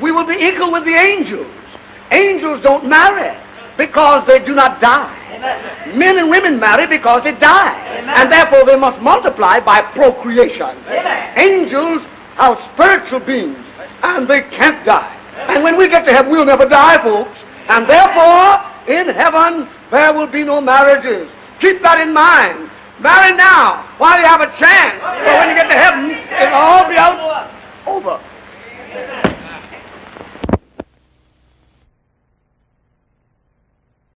We will be equal with the angels. Angels don't marry because they do not die. Men and women marry because they die. And therefore they must multiply by procreation. Angels are spiritual beings and they can't die. And when we get to heaven, we'll never die, folks. And therefore, in heaven, there will be no marriages. Keep that in mind. Marry now while you have a chance. But when you get to heaven, it